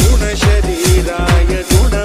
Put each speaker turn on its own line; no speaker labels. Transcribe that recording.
गुणशरीराय गुण